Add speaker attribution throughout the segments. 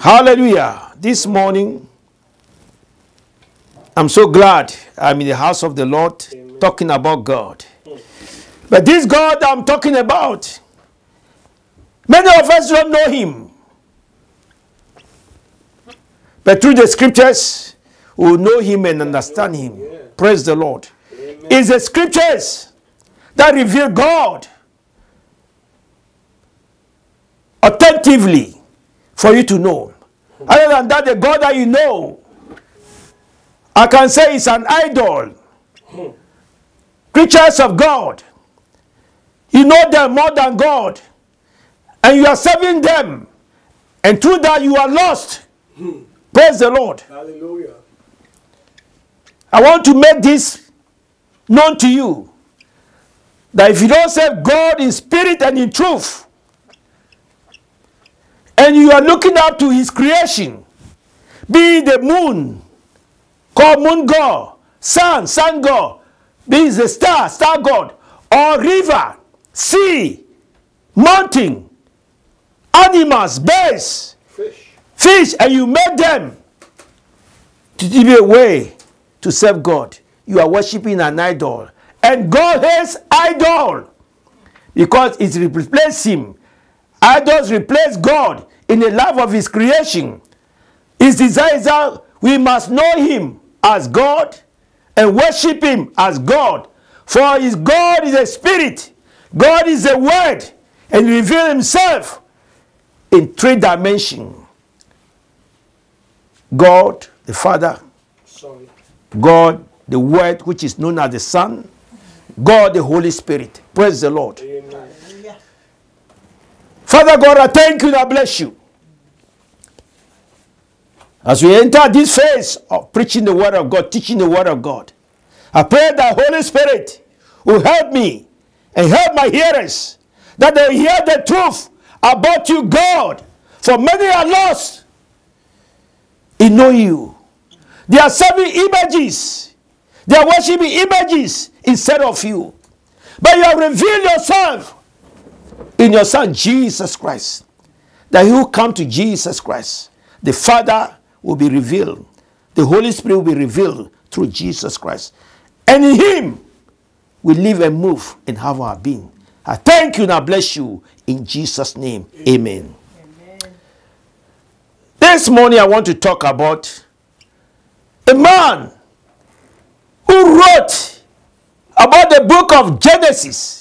Speaker 1: Hallelujah. This morning, I'm so glad I'm in the house of the Lord talking about God. But this God I'm talking about, many of us don't know him. But through the scriptures, we will know him and understand him. Praise the Lord. It's the scriptures that reveal God attentively for you to know. Other than that, the God that you know, I can say is an idol. Creatures of God. You know them more than God. And you are serving them. And through that, you are lost. Praise the Lord.
Speaker 2: Hallelujah.
Speaker 1: I want to make this known to you that if you don't serve God in spirit and in truth, and you are looking up to his creation, be the moon, called moon god, sun, sun god, be the star, star god, or river, sea, mountain, animals, birds,
Speaker 2: Fish.
Speaker 1: fish, and you made them to give you a way to serve God. You are worshiping an idol. And God hates idol because it replaces him. Idols replace God in the life of his creation. His desire is that we must know him as God and worship him as God. For his God is a spirit, God is a word, and he reveals himself in three dimensions. God, the Father,
Speaker 2: Son.
Speaker 1: God, the Word, which is known as the Son, God, the Holy Spirit. Praise the Lord.
Speaker 2: Amen.
Speaker 1: Father God, I thank you and I bless you. As we enter this phase of preaching the Word of God, teaching the Word of God, I pray that Holy Spirit will help me and help my hearers that they hear the truth about you, God. For many are lost in knowing you. They are serving images. They are worshiping images instead of you. But you have revealed yourself in your Son Jesus Christ. That will come to Jesus Christ. The Father will be revealed. The Holy Spirit will be revealed through Jesus Christ. And in him we live and move and have our being. I thank you and I bless you in Jesus' name. Amen. This morning I want to talk about a man who wrote about the book of Genesis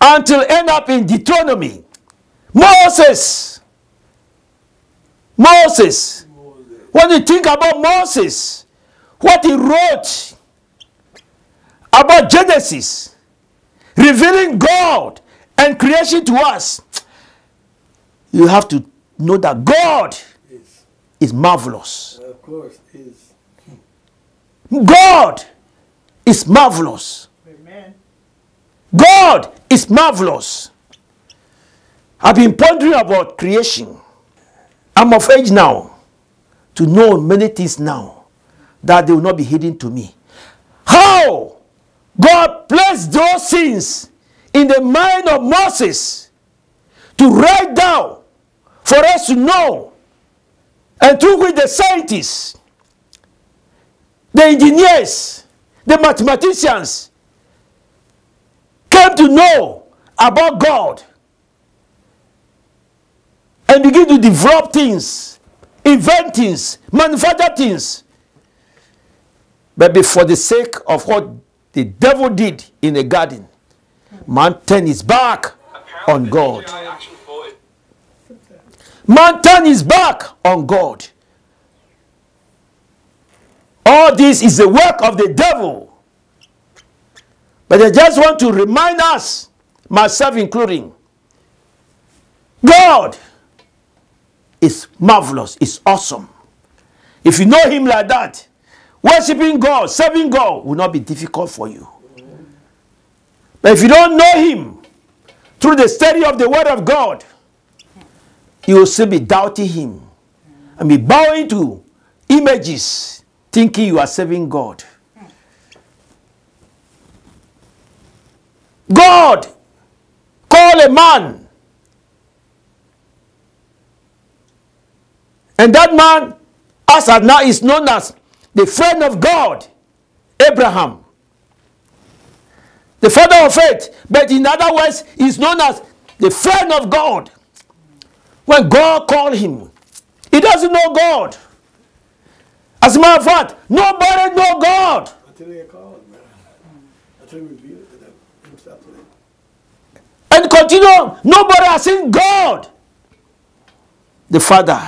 Speaker 1: until end up in Deuteronomy. Moses. Moses. When you think about Moses, what he wrote about Genesis, revealing God and creation to us, you have to know that God
Speaker 2: Is.
Speaker 1: is marvelous.
Speaker 2: Of course, is.
Speaker 1: God is marvelous.
Speaker 3: Amen.
Speaker 1: God is marvelous. I've been pondering about creation. I'm of age now to know many things now that they will not be hidden to me. How God placed those things in the mind of Moses to write down for us to know, and through which the scientists, the engineers, the mathematicians came to know about God and begin to develop things, invent things, manufacture things. But for the sake of what the devil did in the garden, man turned his back on God. Man turned his back on God. All this is the work of the devil. But I just want to remind us, myself including, God is marvelous, is awesome. If you know Him like that, worshiping God, serving God will not be difficult for you. But if you don't know Him through the study of the Word of God, you will still be doubting Him and be bowing to images, thinking you are serving God. God call a man And that man, as of now, is known as the friend of God, Abraham. The father of faith, but in other words, is known as the friend of God. When God called him, he doesn't know God. As a matter of fact, nobody know God.
Speaker 2: Until called, man. Until revealed it to them himself to them.
Speaker 1: And continue, nobody has seen God. The Father,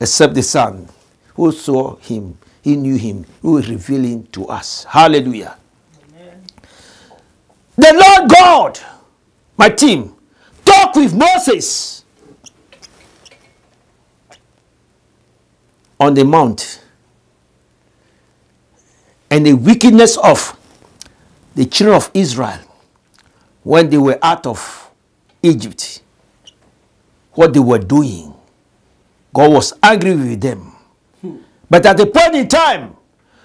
Speaker 1: except the Son, who saw him, he knew him, who is revealing to us. Hallelujah. The Lord God, my team, talk with Moses on the mount. And the wickedness of the children of Israel when they were out of Egypt, what they were doing, God was angry with them. But at the point in time,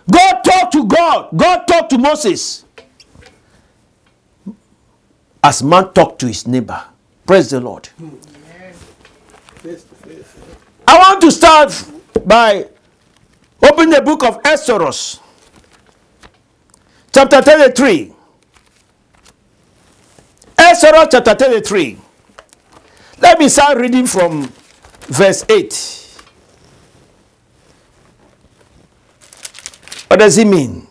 Speaker 1: God talked to God, God talked to Moses as man talked to his neighbor. Praise the Lord. I want to start by opening the book of Exodus, chapter 33. Exodus chapter 33. Let me start reading from verse 8. What does it mean?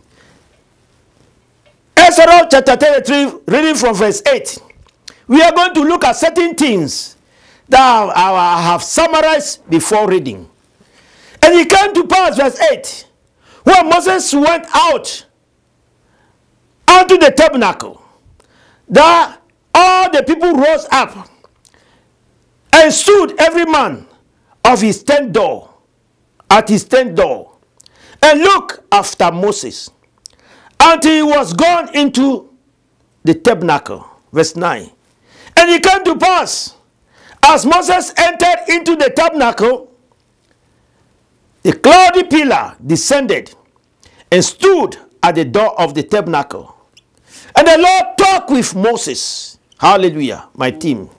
Speaker 1: Exodus chapter 33, reading from verse 8. We are going to look at certain things that I have summarized before reading. And it came to pass, verse 8, when Moses went out out unto the tabernacle, that all the people rose up and stood every man of his tent door, at his tent door, and looked after Moses until he was gone into the tabernacle. Verse 9. And it came to pass, as Moses entered into the tabernacle, the cloudy pillar descended and stood at the door of the tabernacle. And the Lord talked with Moses. Hallelujah, my team.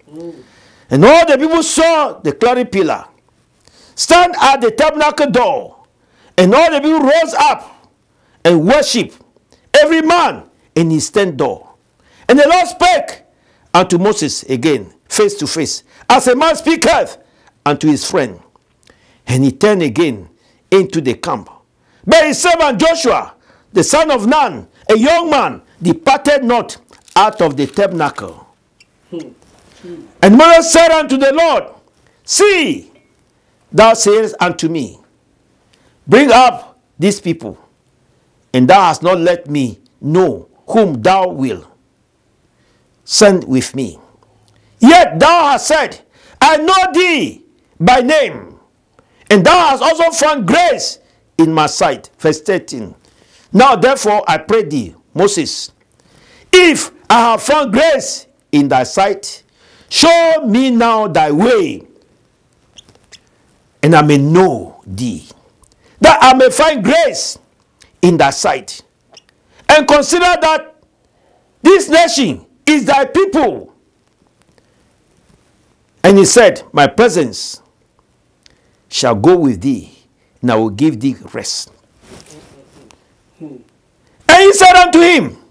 Speaker 1: And all the people saw the cloudy pillar stand at the tabernacle door. And all the people rose up and worshiped every man in his tent door. And the Lord spake unto Moses again, face to face, as a man speaketh unto his friend. And he turned again into the camp. But his servant Joshua, the son of Nun, a young man, departed not out of the tabernacle. Hmm. And Moses said unto the Lord, See, thou sayest unto me, Bring up these people, and thou hast not let me know whom thou wilt send with me. Yet thou hast said, I know thee by name, and thou hast also found grace in my sight. Verse 13. Now therefore I pray thee, Moses, if I have found grace in thy sight, show me now thy way, and I may know thee, that I may find grace in thy sight. And consider that this nation is thy people. And he said, My presence shall go with thee, and I will give thee rest. And he said unto him,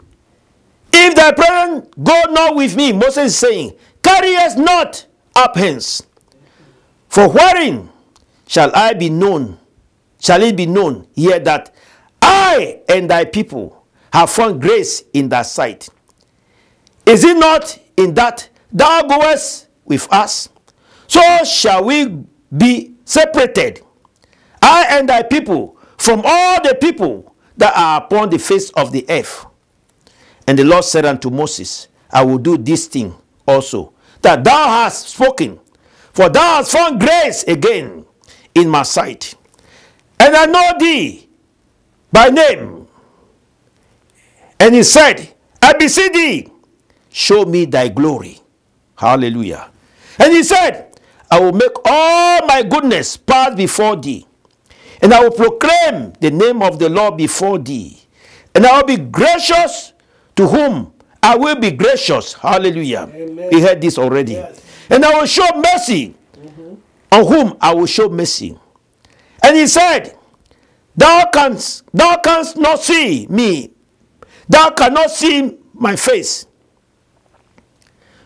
Speaker 1: If thy presence go not with me, Moses is saying, Carry us not up hence. For wherein shall I be known? Shall it be known here that I and thy people have found grace in thy sight? Is it not in that thou goest with us? So shall we be separated, I and thy people, from all the people that are upon the face of the earth. And the Lord said unto Moses, I will do this thing also, that thou hast spoken, for thou hast found grace again in my sight. And I know thee by name. And he said, I beseech thee, show me thy glory. Hallelujah. And he said, I will make all my goodness pass before thee, and I will proclaim the name of the Lord before thee, and I will be gracious to whom I will be gracious. Hallelujah.
Speaker 2: Amen.
Speaker 1: We heard this already.
Speaker 2: Yes.
Speaker 1: And I will show mercy on whom I will show mercy. And he said, Thou canst, thou canst not see me, thou cannot see my face.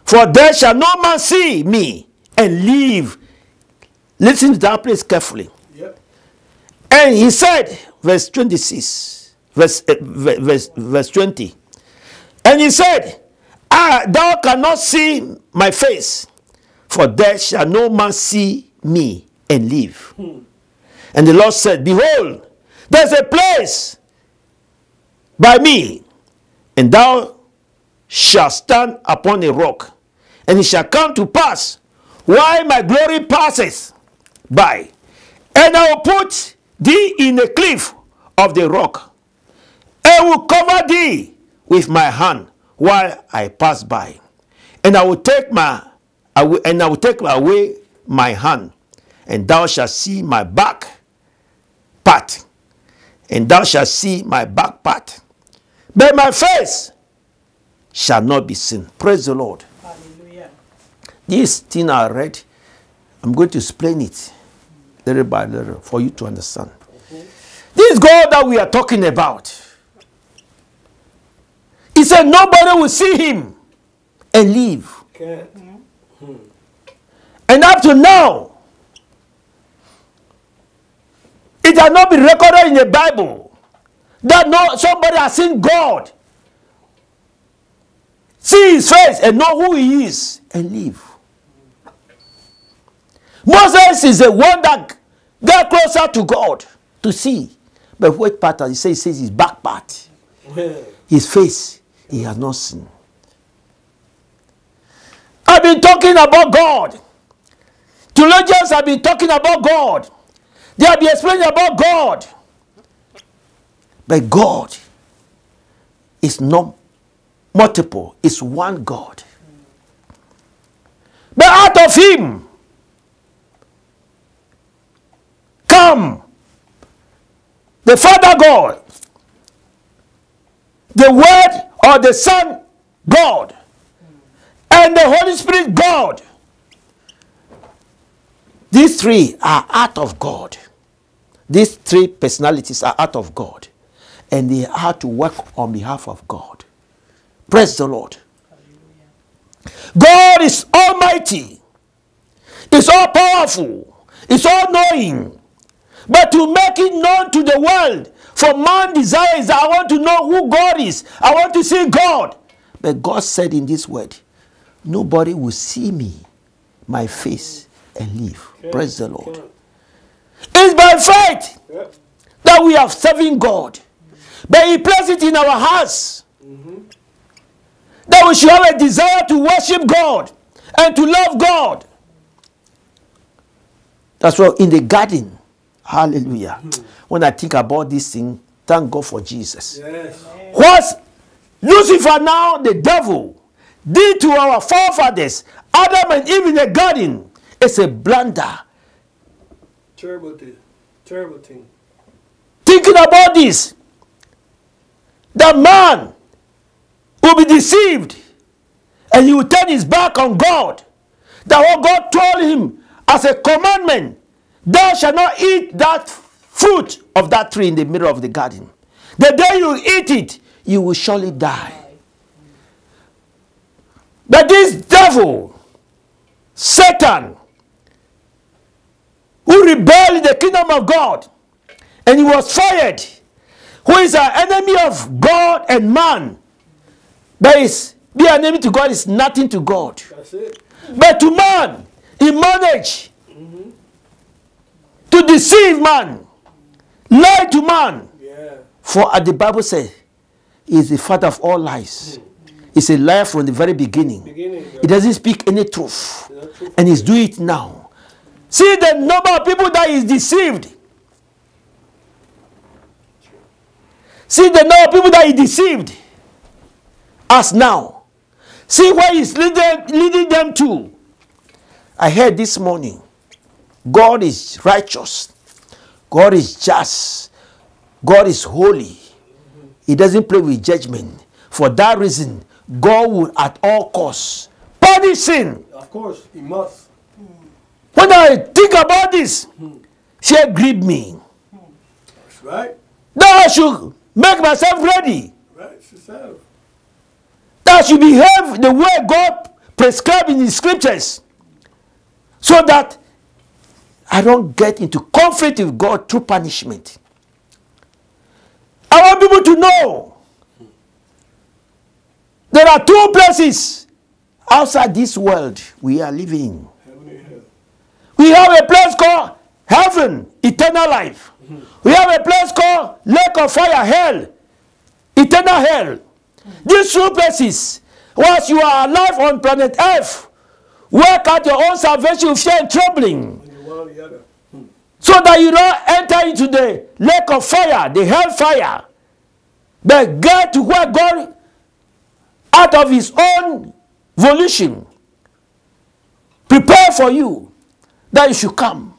Speaker 1: For there shall no man see me and live. Listen to that place carefully.
Speaker 2: Yep.
Speaker 1: And he said, verse 26, verse, uh, verse, verse 20. And he said, ah, Thou cannot see my face, for there shall no man see me and live. And the Lord said, Behold, there's a place by me, and thou shalt stand upon a rock. And it shall come to pass, while my glory passes by, and I will put thee in a cliff of the rock, and will cover thee with my hand while I pass by, and I will take my I will, and I will take away my hand, and thou shalt see my back part, and thou shalt see my back part, but my face shall not be seen. Praise the Lord.
Speaker 3: Hallelujah.
Speaker 1: This thing I read, I'm going to explain it little by little for you to understand. Mm-hmm. This God that we are talking about, He said nobody will see Him and live.
Speaker 2: Can't.
Speaker 1: And up to now, it has not been recorded in the Bible that no somebody has seen God, see His face, and know who He is and live. Moses is the one that got closer to God to see. But what part? He says, he says his back part, his face, he has not seen. I've been talking about God. Theologians have been talking about God. They have been explaining about God. But God is not multiple, it's one God. But out of Him come the Father God, the Word or the Son God, and the Holy Spirit God. These three are out of God. These three personalities are out of God. And they are to work on behalf of God. Praise the Lord. God is almighty. Is all powerful. Is all knowing. But to make it known to the world, for man desires I want to know who God is. I want to see God. But God said in this word, nobody will see me, my face, and live. Praise the Lord.
Speaker 2: Can't.
Speaker 1: It's by faith
Speaker 2: Yep.
Speaker 1: that we are serving God. But He placed it in our hearts mm-hmm. that we should have a desire to worship God and to love God. That's why in the garden, hallelujah. Mm-hmm. When I think about this thing, thank God for Jesus.
Speaker 2: Yes.
Speaker 1: What Lucifer now, the devil, did to our forefathers, Adam and Eve in the garden, is a blunder.
Speaker 2: Terrible thing. Terrible thing.
Speaker 1: thinking about this that man will be deceived and he will turn his back on God. That what God told him as a commandment, thou shalt not eat that fruit of that tree in the middle of the garden. The day you eat it, you will surely die. But this devil, Satan, who rebelled in the kingdom of God, and he was fired, who is an enemy of God and man. But is be an enemy to God is nothing to God. But to man, he managed mm-hmm. to deceive man, lie to man.
Speaker 2: Yeah.
Speaker 1: For as the Bible says, he is the father of all lies. He's a liar from the very beginning.
Speaker 2: Beginning.
Speaker 1: He doesn't speak any truth.
Speaker 2: True.
Speaker 1: And he's doing it now. See the number of people that is deceived. See the number of people that he deceived. Us now. See where he's leading, leading them to. I heard this morning. God is righteous. God is just. God is holy. He doesn't play with judgment. For that reason, God will at all costs punish sin.
Speaker 2: Of course, he must.
Speaker 1: When I think about this, she gripped me.
Speaker 2: That's right.
Speaker 1: That I should make myself ready.
Speaker 2: Right. Yourself.
Speaker 1: That I should behave the way God prescribed in the scriptures. So that I don't get into conflict with God through punishment. I want people to know there are two places outside this world we are living. We have a place called heaven, eternal life. We have a place called lake of fire, hell, eternal hell. These two places, whilst you are alive on planet Earth, work out your own salvation with fear and trembling, So that you don't enter into the lake of fire, the hell fire, but get to where God, out of His own volition, prepare for you that you should come.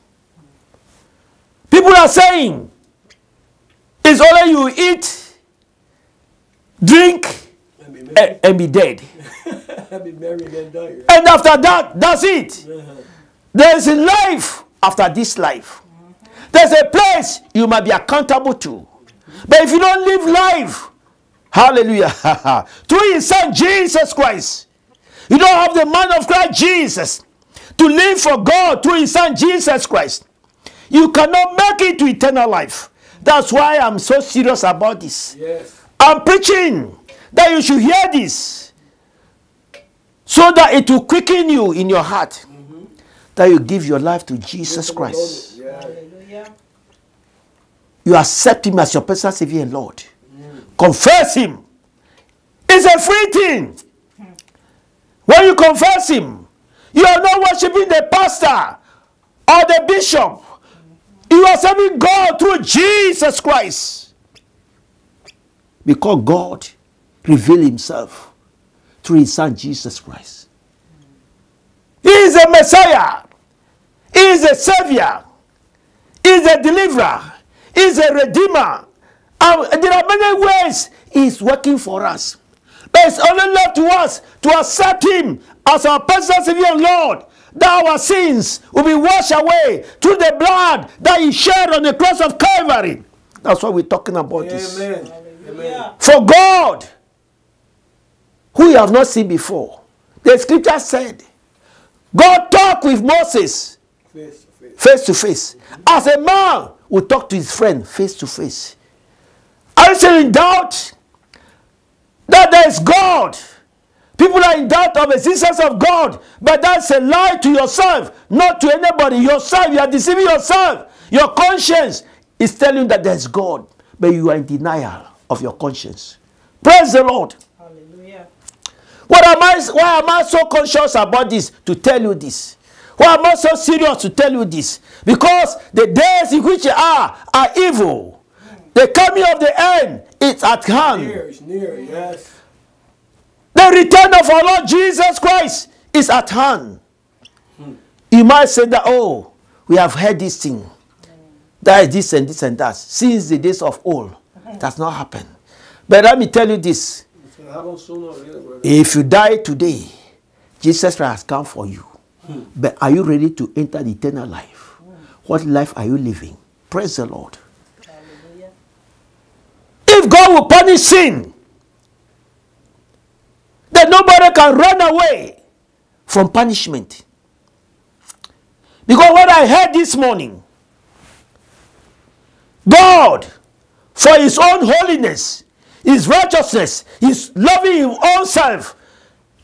Speaker 1: People are saying, it's only you eat, drink,
Speaker 2: And be
Speaker 1: and, be dead.
Speaker 2: and be. And
Speaker 1: after that, that's it.
Speaker 2: Uh-huh.
Speaker 1: There is a life after this life. There's a place you might be accountable to. But if you don't live life, hallelujah, through his son Jesus Christ, you don't have the man of Christ Jesus to live for God through his son Jesus Christ. You cannot make it to eternal life. That's why I'm so serious about this.
Speaker 2: Yes.
Speaker 1: I'm preaching that you should hear this so that it will quicken you in your heart that you give your life to Jesus Christ. You accept Him as your personal Savior and Lord. Confess Him. It's a free thing. When you confess Him, you are not worshiping the pastor or the bishop. You are serving God through Jesus Christ. Because God revealed Himself through His Son Jesus Christ. He is a Messiah. He is a Savior. He is a deliverer. He is a redeemer. And there are many ways He is working for us. But it's only left to us to accept Him as our personal Savior and Lord. That our sins will be washed away through the blood that He shed on the cross of Calvary. That's what we're talking about. This.
Speaker 2: Amen. Amen.
Speaker 1: For God, who you have not seen before, the scripture said, God talked with Moses
Speaker 2: Face to face.
Speaker 1: face to face, as a man will talk to his friend face to face. Are you still in doubt that there is God? People are in doubt of the existence of God, but that's a lie to yourself, not to anybody. Yourself, you are deceiving yourself. Your conscience is telling you that there's God, but you are in denial of your conscience. Praise the Lord.
Speaker 3: Hallelujah.
Speaker 1: What am I, why am I so conscious about this? To tell you this. Why am I so serious to tell you this? Because the days in which you are are evil. The coming of the end is at hand.
Speaker 2: Near. It's near. Yes.
Speaker 1: The return of our Lord Jesus Christ is at hand. Hmm. You might say that, oh, we have heard this thing. That is this and this and that. Since the days of old. It has not happened. But let me tell you this.
Speaker 2: It's going to happen sooner or later, brother.
Speaker 1: If you die today, Jesus Christ has come for you. But are you ready to enter the eternal life? What life are you living? Praise the Lord.
Speaker 3: Hallelujah.
Speaker 1: If God will punish sin, then nobody can run away from punishment. Because what I heard this morning, God, for his own holiness, his righteousness, his loving his own self,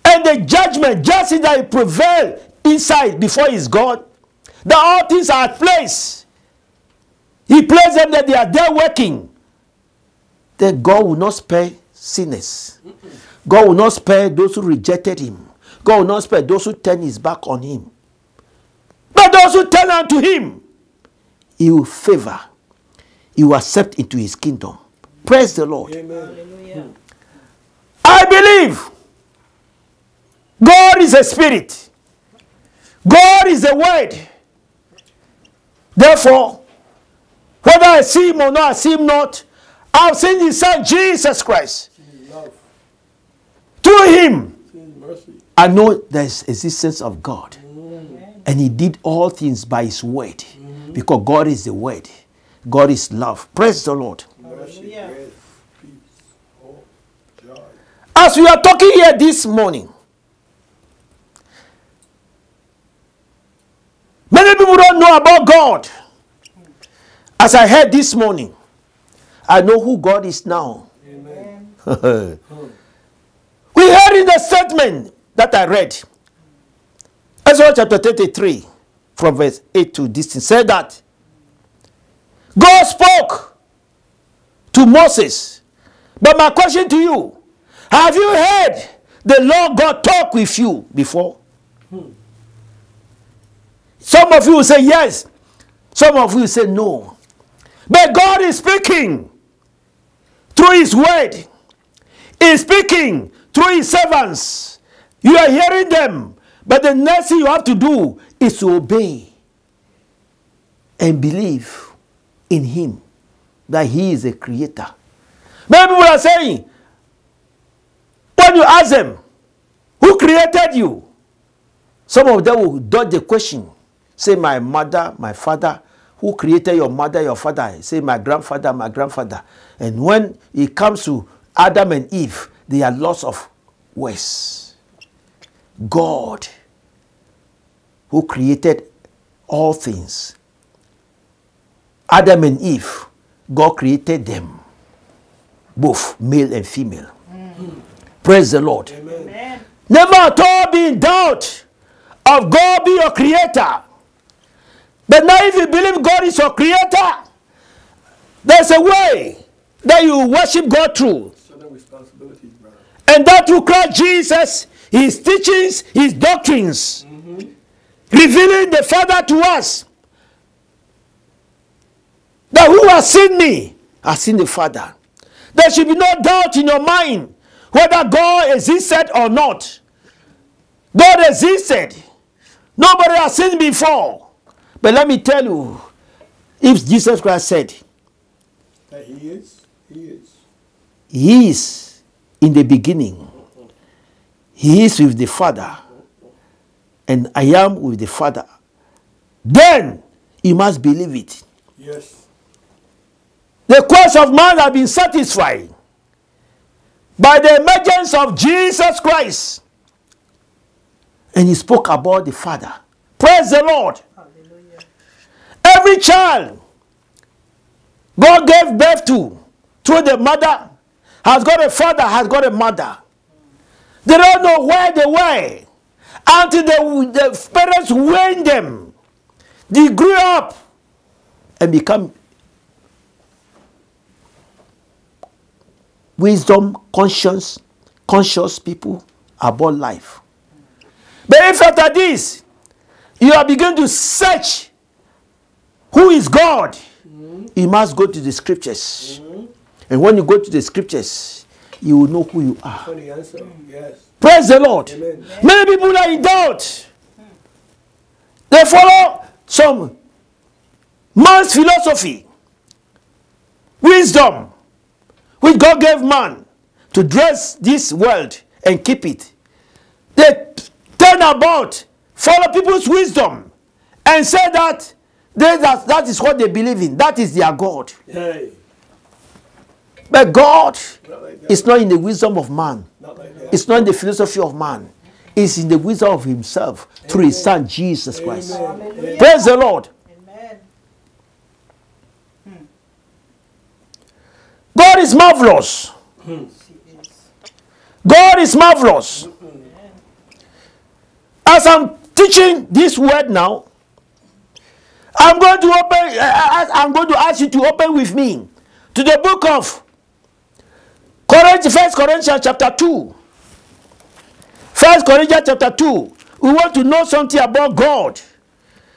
Speaker 1: and the judgment, justice that he prevail inside before his God, that all things are at place. He placed them that they are there working then God will not spare sinners. God will not spare those who rejected him. God will not spare those who turn his back on him. But those who turn unto him, he will favor. He will accept into his kingdom. Praise the Lord.
Speaker 2: Amen.
Speaker 1: I believe God is a spirit. God is the word. Therefore, whether I see him or not, I see him not, I've seen his son Jesus Christ. Through him, I know the existence of God. And he did all things by his word. Because God is the word. God is love. Praise the Lord.
Speaker 2: Mercy,
Speaker 3: Hallelujah.
Speaker 2: grace, peace, hope, joy.
Speaker 1: As we are talking here this morning, many people don't know about God. As I heard this morning, I know who God is now.
Speaker 2: Amen.
Speaker 1: we heard in the statement that I read, Exodus chapter 33, from verse 8 to this, thing, said that God spoke to Moses. But my question to you have you heard the Lord God talk with you before? Some of you say yes, some of you say no. But God is speaking through His word, He's speaking through His servants. You are hearing them, but the next thing you have to do is to obey and believe in Him that He is a creator. Many people are saying, when you ask them, who created you? Some of them will dodge the question. Say, my mother, my father. Who created your mother, your father? Say, my grandfather, my grandfather. And when it comes to Adam and Eve, they are lots of words. God, who created all things, Adam and Eve, God created them, both male and female. Mm. Praise the Lord.
Speaker 3: Amen.
Speaker 1: Never at all be in doubt of God be your creator. But now, if you believe God is your creator, there's a way that you worship God through. And that through Christ Jesus, his teachings, his doctrines, revealing the Father to us. That who has seen me has seen the Father. There should be no doubt in your mind whether God existed or not. God existed. Nobody has seen before. But let me tell you, if Jesus Christ said,
Speaker 2: That he is, he is.
Speaker 1: He is in the beginning. He is with the Father. And I am with the Father. Then you must believe it.
Speaker 2: Yes.
Speaker 1: The quest of man has been satisfied by the emergence of Jesus Christ. And he spoke about the Father. Praise the Lord. Every child God gave birth to through the mother has got a father, has got a mother. They don't know where they were until the, the parents weaned them. They grew up and become wisdom, conscious, conscious people about life. But if after this you are beginning to search who is God, mm-hmm. you must go to the scriptures. Mm-hmm. And when you go to the scriptures, you will know who you are.
Speaker 2: Answer, yes.
Speaker 1: Praise the Lord.
Speaker 2: Amen.
Speaker 1: Many people are in doubt. They follow some man's philosophy, wisdom, which God gave man to dress this world and keep it. They turn about, follow people's wisdom, and say that they, that, that is what they believe in. That is their God.
Speaker 2: Hey.
Speaker 1: But God
Speaker 2: Not like that.
Speaker 1: is not in the wisdom of man.
Speaker 2: Not like.
Speaker 1: It's not in the philosophy of man. It's in the wisdom of himself through his son Jesus Christ.
Speaker 2: Amen.
Speaker 1: Praise the Lord.
Speaker 3: Amen. Hmm.
Speaker 1: God is marvelous.
Speaker 3: She is.
Speaker 1: God is marvelous. As I'm teaching this word now, I'm going to open. I- I- I'm going to ask you to open with me to the book of Corinthians, First Corinthians chapter two. First Corinthians chapter two. We want to know something about God,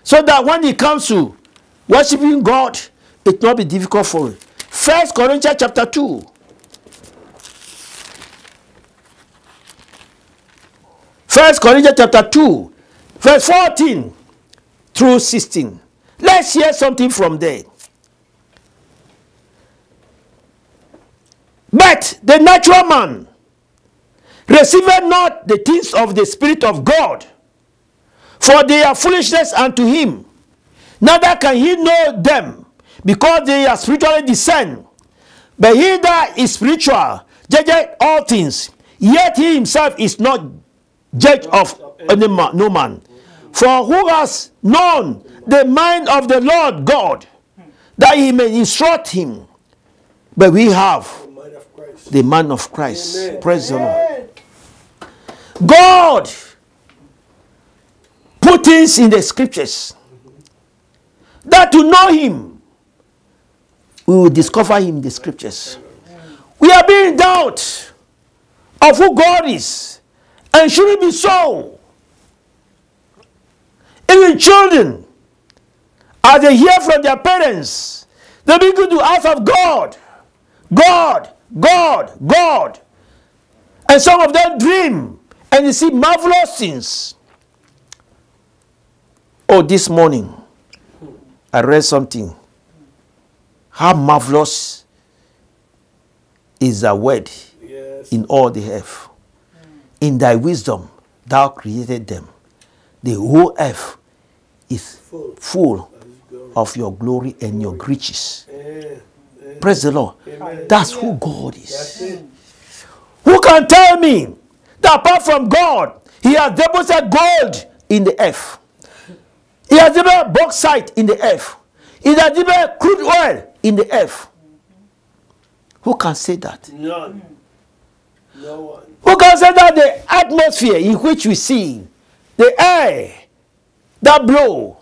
Speaker 1: so that when it comes to worshiping God, it will not be difficult for you. First Corinthians chapter two. First Corinthians chapter 2, verse 14 through 16. Let's hear something from there. But the natural man receiveth not the things of the Spirit of God, For they are foolishness unto him. Neither can he know them, because they are spiritually discerned. But he that is spiritual judgeth all things, yet he himself is not judge of any man, no man. For who has known the mind of the Lord God, that he may instruct him? But we have
Speaker 2: The mind of Christ.
Speaker 1: the man of Christ.
Speaker 2: Amen.
Speaker 1: Praise the Lord. God put things in the scriptures that to know him, we will discover him in the scriptures. We are being in doubt of who God is, and should it be so? Even children, as they hear from their parents, they begin to ask of God, God, God, God. And some of them dream and you see marvelous things. Oh, this morning I read something. How marvelous is the word
Speaker 2: Yes.
Speaker 1: in all the earth. In thy wisdom thou created them. The whole earth is
Speaker 2: Full.
Speaker 1: full
Speaker 2: That is glory.
Speaker 1: of your glory and your riches. Praise the Lord. That's who God is. Who can tell me that apart from God, He has deposited gold in the earth? He has deposited bauxite in the earth. He has deposited crude oil in the earth. Who can say that?
Speaker 2: None. No one.
Speaker 1: Who can say that the atmosphere in which we see, the air that blow,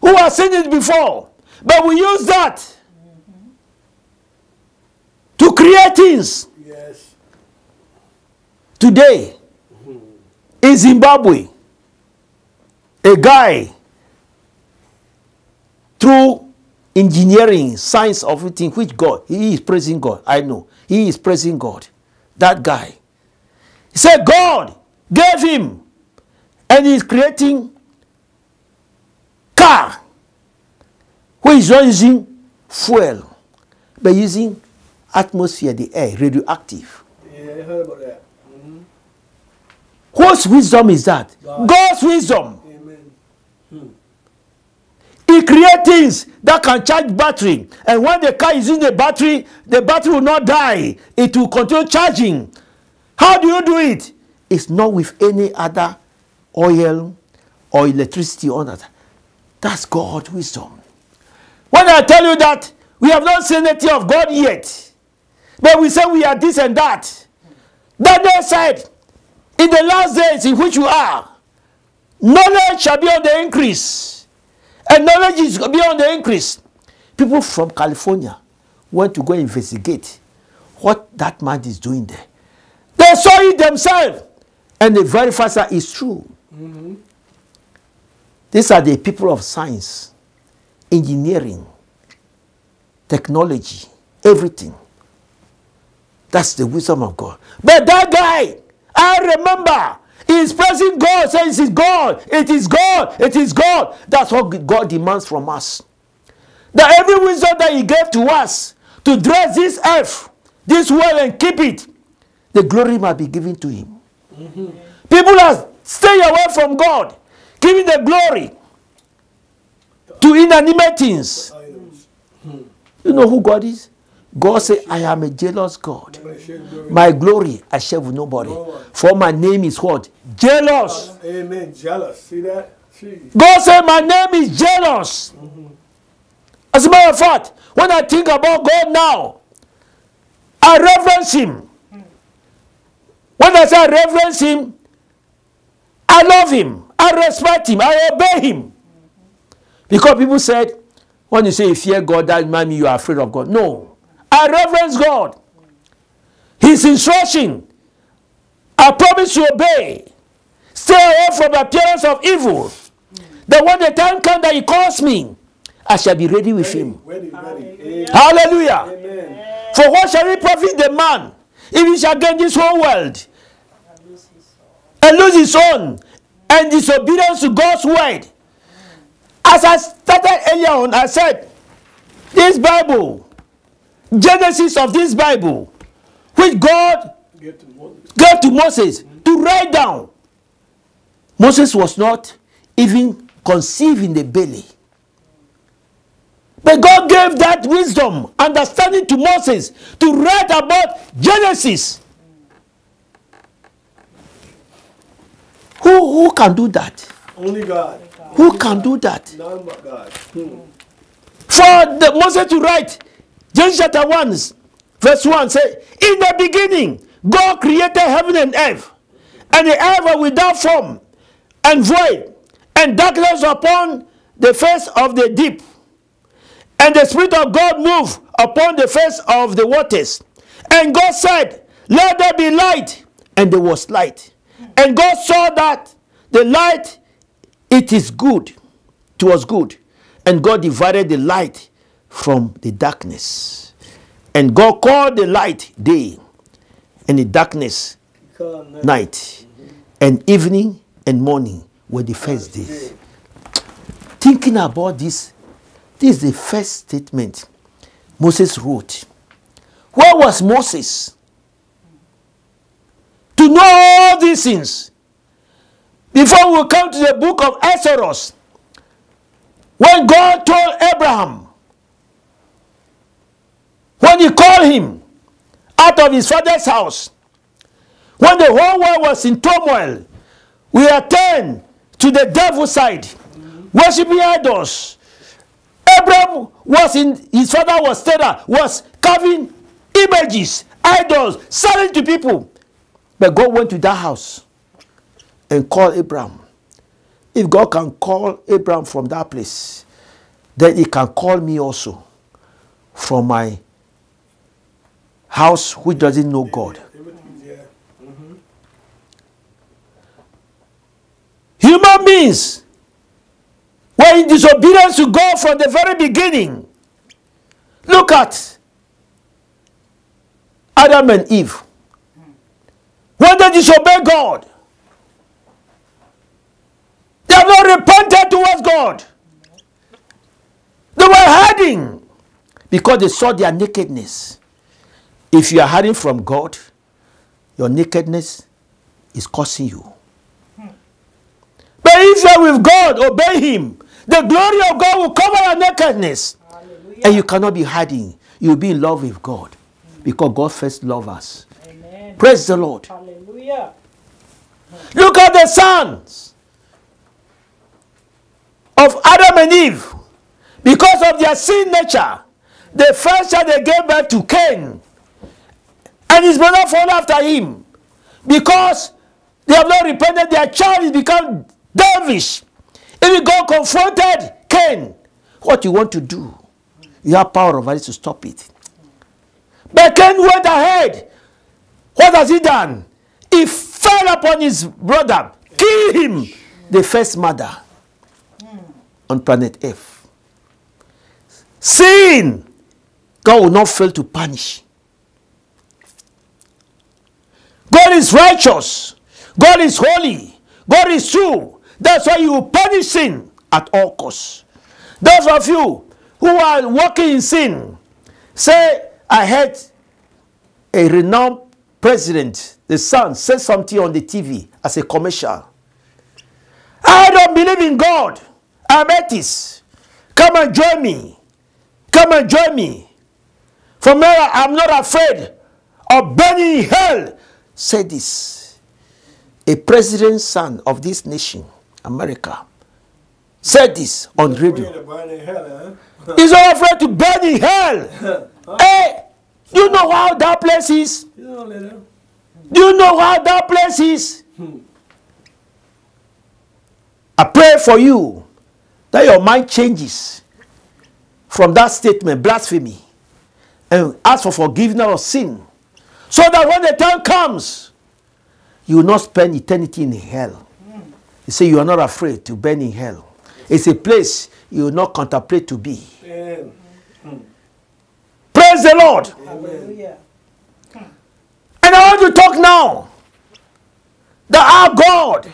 Speaker 1: who has seen it before, but we use that to create things
Speaker 2: Yes.
Speaker 1: today in Zimbabwe, a guy through engineering, science of everything, which God, he is praising God. I know. He is praising God. That guy. He said God gave him and he's creating car who is not using fuel, but using atmosphere, the air, radioactive.
Speaker 2: Yeah, I heard about that.
Speaker 1: Whose wisdom is that?
Speaker 2: God.
Speaker 1: God's wisdom.
Speaker 2: Amen.
Speaker 1: He creates things that can charge battery. And when the car is in the battery, the battery will not die. It will continue charging. How do you do it? It's not with any other oil or electricity or that. That's God's wisdom. When I tell you that we have not seen anything of God yet, but we say we are this and that. Daniel said, in the last days in which you are, knowledge shall be on the increase. And knowledge is be on the increase. People from California went to go investigate what that man is doing there. They saw it themselves and they verified that it's true. These are the people of science, engineering, technology, everything. That's the wisdom of God. But that guy, I remember, is praising God, saying it is God, it is God, it is God. That's what God demands from us. That every wisdom that He gave to us to dress this earth, this world, and keep it, the glory must be given to Him. People are staying away from God, giving the glory to inanimate things. You know who God is? God said, I am a jealous God.
Speaker 2: I'm gonna share glory.
Speaker 1: My glory I share with nobody. For my name is what? Jealous.
Speaker 2: Amen. Jealous. See that?
Speaker 1: God said, My name is jealous. As a matter of fact, when I think about God now, I reverence Him. When I say I reverence Him, I love Him, I respect Him, I obey Him. Because people said, when you say you fear God, that might mean you are afraid of God. No, I reverence God. His instruction, I promise to obey. Stay away from the appearance of evil. That when the time comes that He calls me, I shall be ready with Him.
Speaker 2: Ready, ready.
Speaker 1: Hallelujah.
Speaker 2: Amen.
Speaker 1: For what shall it profit the man if he shall gain this whole world and lose his own and disobedience to God's word? As I started earlier on, I said, this Bible, Genesis of this Bible, which God
Speaker 2: Get to Moses.
Speaker 1: gave to to write down. Moses was not even conceive in the belly. But God gave that wisdom, understanding to Moses to write about Genesis. Who, who can do that?
Speaker 2: Only God.
Speaker 1: Who can do that?
Speaker 2: None but God. Hmm.
Speaker 1: For the Moses to write, Genesis chapter 1, verse 1 say, In the beginning, God created heaven and earth, and the earth was without form and void, and darkness upon the face of the deep. And the Spirit of God moved upon the face of the waters. And God said, Let there be light. And there was light. And God saw that the light, it is good. It was good. And God divided the light from the darkness. And God called the light day, and the darkness
Speaker 2: none.
Speaker 1: night. And evening and morning were the first days. Thinking about this, this is the first statement Moses wrote. Where was Moses? To know all these things. Before we come to the book of Exodus, when God told Abraham, when he called him out of his father's house, when the whole world was in turmoil, we turned to the devil's side, worshiping idols. Abraham was in his father was Terah, was carving images, idols, selling to people. But God went to that house and called Abraham. If God can call Abraham from that place, then he can call me also from my house which doesn't know God. Human beings were in disobedience to God from the very beginning. Look at Adam and Eve. When they disobeyed God, they have not repented towards God. They were hiding because they saw their nakedness. If you are hiding from God, your nakedness is causing you. But if you are with God, obey Him, the glory of God will cover your nakedness.
Speaker 3: Hallelujah.
Speaker 1: And you cannot be hiding. You'll be in love with God because God first loved us. Praise the Lord.
Speaker 3: Hallelujah.
Speaker 1: Look at the sons of Adam and Eve. Because of their sin nature, the first child they gave birth to Cain. And his brother followed after him. Because they have not repented, their child is become devilish. If God confronted Cain, what you want to do, you have power over it to stop it. But Cain went ahead. What has he done? He fell upon his brother, killed him, the first mother on planet Earth. Sin, God will not fail to punish. God is righteous. God is holy. God is true. That's why you punish sin at all costs. Those of you who are walking in sin, say, I heard a renowned president, the son, said something on the TV as a commercial. I don't believe in God. I'm atheist. Come and join me. Come and join me. From now, I'm not afraid of burning in hell. Say this. A president's son of this nation, America, said this on radio.
Speaker 2: in the burning hell, huh?
Speaker 1: He's not afraid to burn in hell. hey, eh, you know how that place is? Do you know how that place is? I pray for you that your mind changes from that statement, blasphemy, and ask for forgiveness of sin. So that when the time comes, you will not spend eternity in hell. You say you are not afraid to burn in hell. It's a place you will not contemplate to be.
Speaker 2: Amen.
Speaker 1: Praise the Lord.
Speaker 3: Hallelujah.
Speaker 1: And I want to talk now that our God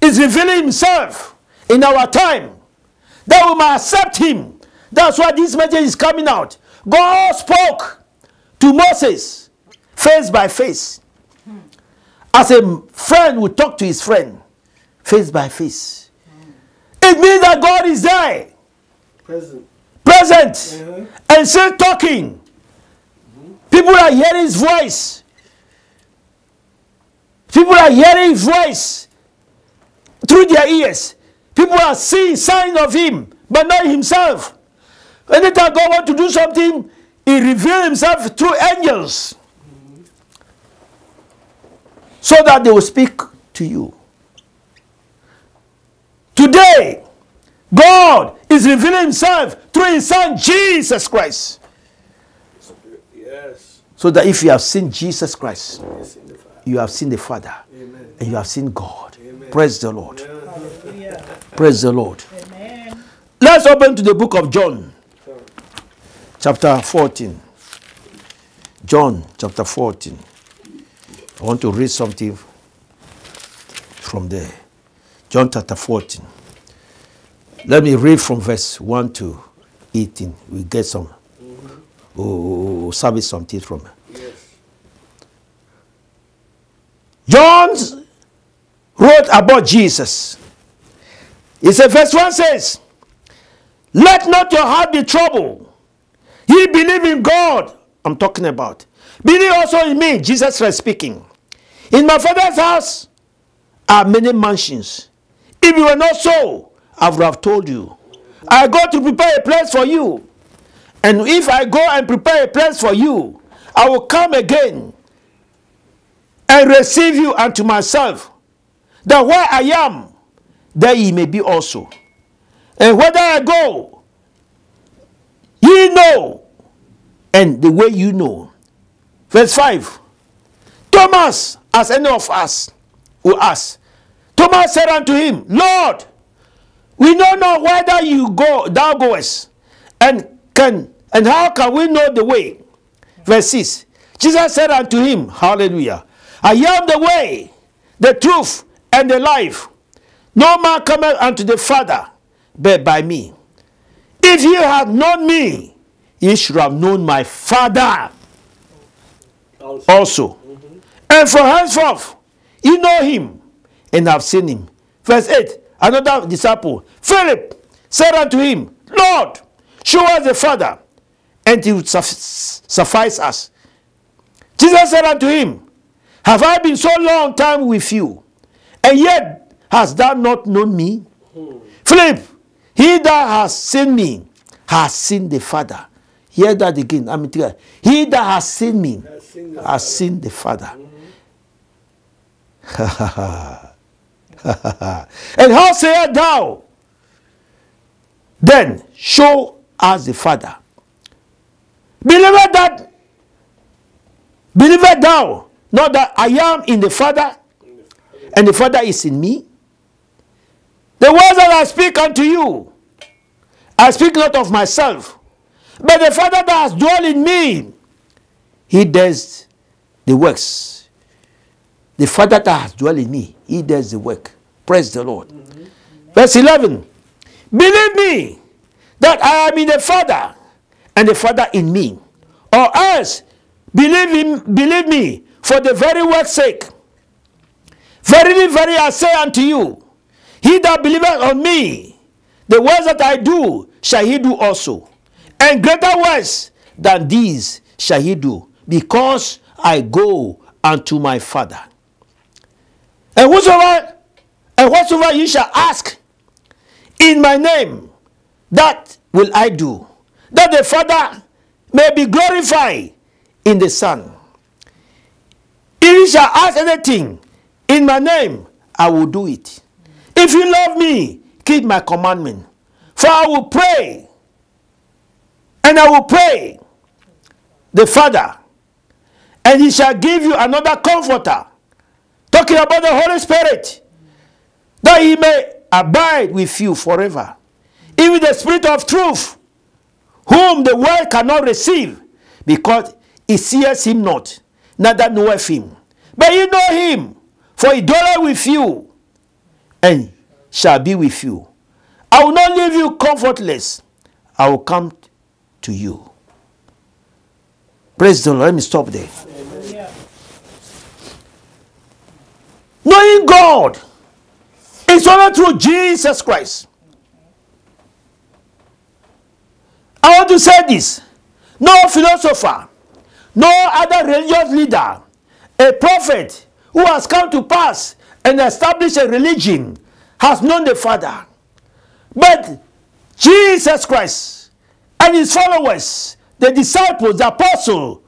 Speaker 1: is revealing Himself in our time, that we might accept Him. That's why this message is coming out. God spoke to Moses face by face, as a friend would talk to his friend face by face. It means that God is there,
Speaker 2: Present.
Speaker 1: Present,
Speaker 2: Uh-huh.
Speaker 1: and still talking. People are hearing his voice. People are hearing his voice through their ears. People are seeing signs of him, but not himself. Anytime God wants to do something, he reveals himself through angels. So that they will speak to you. Today, God is revealing himself through his son Jesus Christ.
Speaker 2: Yes.
Speaker 1: So that if you have seen Jesus Christ,
Speaker 2: Yes, in the Father.
Speaker 1: you have seen the Father
Speaker 2: Amen.
Speaker 1: and you have seen God.
Speaker 2: Amen.
Speaker 1: Praise the Lord. Praise the Lord.
Speaker 3: Amen.
Speaker 1: Let's open to the book of John, chapter 14. John, chapter 14. I want to read something from there. John chapter 14. Let me read from verse 1 to 18. We get some, oh, service something from it.
Speaker 2: yes.
Speaker 1: John wrote about Jesus. He said, verse 1 says, Let not your heart be troubled. Ye believe in God. I'm talking about. Believe also in me. Jesus was speaking. In my father's house are many mansions. If it were not so, I would have told you. I go to prepare a place for you. And if I go and prepare a place for you, I will come again and receive you unto myself, that where I am, there ye may be also. And whether I go, ye know, and the way you know. Verse 5 Thomas, as any of us who ask, Thomas said unto him, Lord, we know not know whether you go, thou goest, and can and how can we know the way? Verse 6. Jesus said unto him, Hallelujah. I am the way, the truth, and the life. No man cometh unto the Father but by me. If ye had known me, ye should have known my Father
Speaker 2: Also.
Speaker 1: also. And from henceforth, you know him and have seen him. Verse 8 Another disciple, Philip, said unto him, Lord, show us the Father, and it would suf- suffice us. Jesus said unto him, Have I been so long time with you, and yet hast thou not known me? Philip, he that has seen me has seen the Father. Hear that again. I mean, he that has seen me
Speaker 2: Has seen the
Speaker 1: has seen the Father. and how sayest thou? Then show us the Father. Believe that, believe thou, not that I am in the Father, and the Father is in me. The words that I speak unto you, I speak not of myself, but the Father that has dwelt in me, he does the works. The Father that has dwelt in me, he does the work. Praise the Lord. Verse 11 Believe me that I am in the Father, and the Father in me. Or else, believe, him, believe me for the very work's sake. Verily, verily, I say unto you, he that believeth on me, the works that I do, shall he do also. And greater works than these shall he do, because I go unto my Father. And whatsoever, and whatsoever you shall ask in my name, that will I do, that the Father may be glorified in the Son. If you shall ask anything in my name, I will do it. If you love me, keep my commandment. For I will pray, and I will pray the Father, and he shall give you another comforter. Talking about the Holy Spirit, that he may abide with you forever. Even the Spirit of truth, whom the world cannot receive, because it seeth him not, neither knoweth him. But you know him, for he dwelleth with you, and shall be with you. I will not leave you comfortless. I will come to you. Praise the Lord. Let me stop there. Knowing God it's only through Jesus Christ. I want to say this. No philosopher, no other religious leader, a prophet who has come to pass and established a religion has known the Father. But Jesus Christ and his followers, the disciples, the apostles,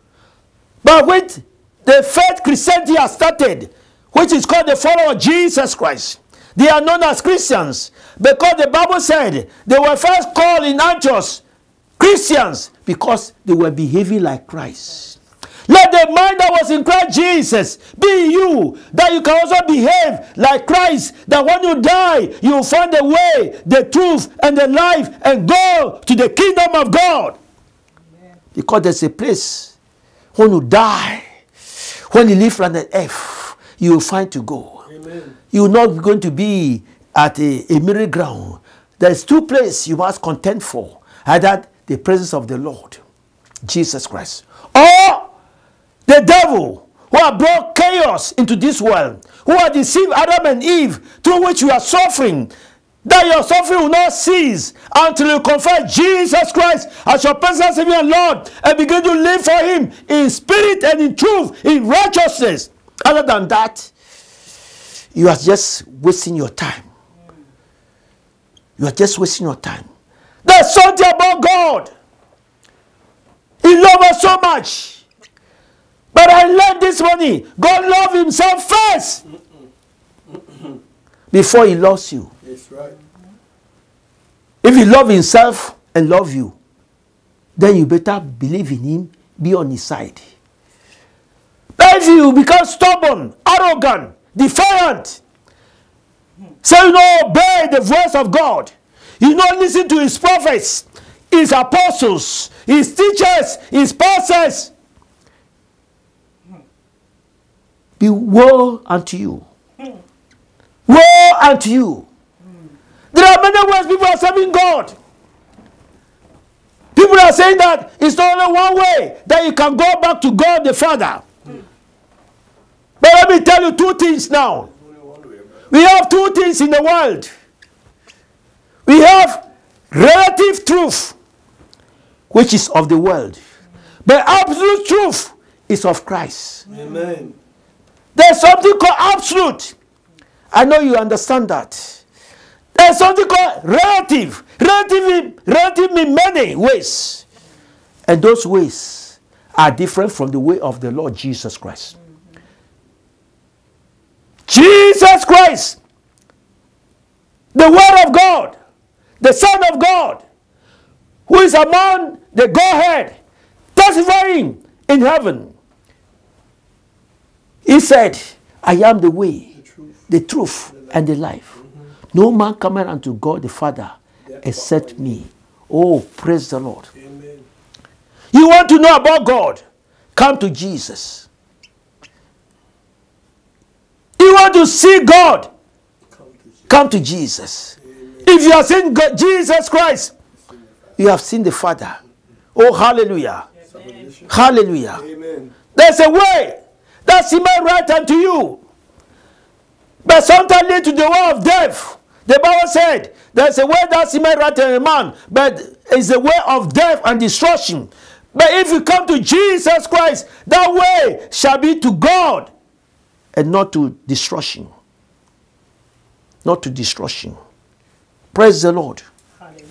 Speaker 1: but with the faith Christianity has started, which is called the follower of Jesus Christ, they are known as Christians because the Bible said they were first called in Antioch Christians because they were behaving like Christ. Let the mind that was in Christ Jesus be you, that you can also behave like Christ, that when you die, you will find the way, the truth, and the life, and go to the kingdom of God. Because there's a place when you die, when you leave on the earth, you will find to go.
Speaker 2: Amen.
Speaker 1: You are not going to be at a, a ground. There's two places you must contend for. Either the presence of the Lord, Jesus Christ, or the devil who have brought chaos into this world, who have deceived Adam and Eve, through which you are suffering. That your suffering will not cease until you confess Jesus Christ as your personal Savior and Lord and begin to live for Him in spirit and in truth, in righteousness. Other than that, you are just wasting your time. You are just wasting your time. There's something about God. He loves us so much. But I learned this morning God loves Himself first before He loves you.
Speaker 2: That's right.
Speaker 1: If He loves Himself and love you, then you better believe in Him, be on His side. But if you become stubborn, arrogant, defiant, say you don't obey the voice of God, you don't listen to His prophets, His apostles, His teachers, His pastors, be woe unto you. Woe unto you. There are many ways people are serving God. People are saying that it's only one way that you can go back to God the Father. But let me tell you two things now.
Speaker 2: Only one way, man.
Speaker 1: We have two things in the world. We have relative truth, which is of the world. But absolute truth is of Christ.
Speaker 2: Amen.
Speaker 1: There's something called absolute. I know you understand that. There's something called relative. Relative, relative in many ways. And those ways are different from the way of the Lord Jesus Christ. Jesus Christ, the Word of God, the Son of God, who is among the Godhead, testifying in heaven. He said, I am the way,
Speaker 2: The truth.
Speaker 1: the truth, and the life. No man cometh unto God the Father except me. Oh, praise the Lord.
Speaker 2: Amen.
Speaker 1: You want to know about God? Come to Jesus. You want to see God?
Speaker 2: Come to Jesus.
Speaker 1: Come to Jesus.
Speaker 2: Amen.
Speaker 1: If you have seen God, Jesus Christ, you have seen the Father. Oh, hallelujah.
Speaker 2: Salvation.
Speaker 1: Hallelujah.
Speaker 2: Amen.
Speaker 1: There's a way that seemeth right unto you, but sometimes lead to the way of death. The Bible said, There's a way that seemeth right unto a man, but it's a way of death and destruction. But if you come to Jesus Christ, that way shall be to God and not to destruction. Not to destruction. Praise the Lord.
Speaker 3: Hallelujah.